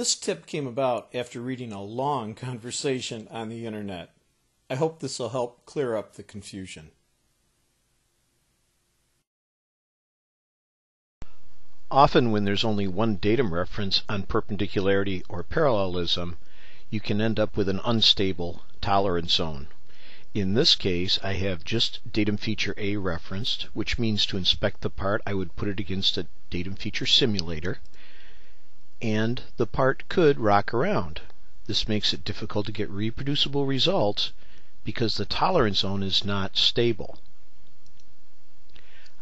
This tip came about after reading a long conversation on the internet. I hope this will help clear up the confusion. Often when there's only one datum reference on perpendicularity or parallelism, you can end up with an unstable tolerance zone. In this case, I have just datum feature A referenced, which means to inspect the part I would put it against a datum feature simulator, and the part could rock around. This makes it difficult to get reproducible results because the tolerance zone is not stable.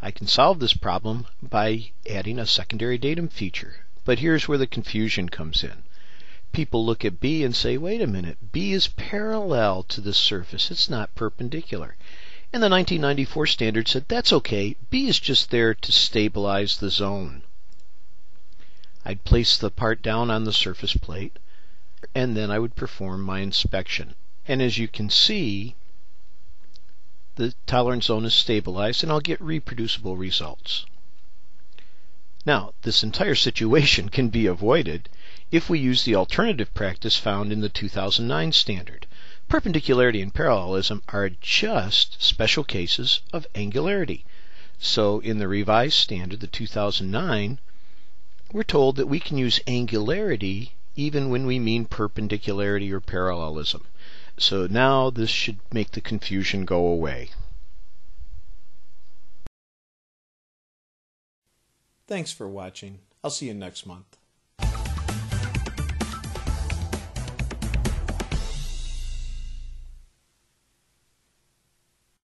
I can solve this problem by adding a secondary datum feature, but here's where the confusion comes in people look at B and say, wait a minute, B is parallel to the surface. It's not perpendicular. And the 1994 standard said, that's okay. B is just there to stabilize the zone. I'd place the part down on the surface plate, and then I would perform my inspection. And as you can see, the tolerance zone is stabilized, and I'll get reproducible results. Now, this entire situation can be avoided if we use the alternative practice found in the 2009 standard. Perpendicularity and parallelism are just special cases of angularity. So in the revised standard, the 2009, we're told that we can use angularity even when we mean perpendicularity or parallelism. So now this should make the confusion go away. Thanks for watching. I'll see you next month.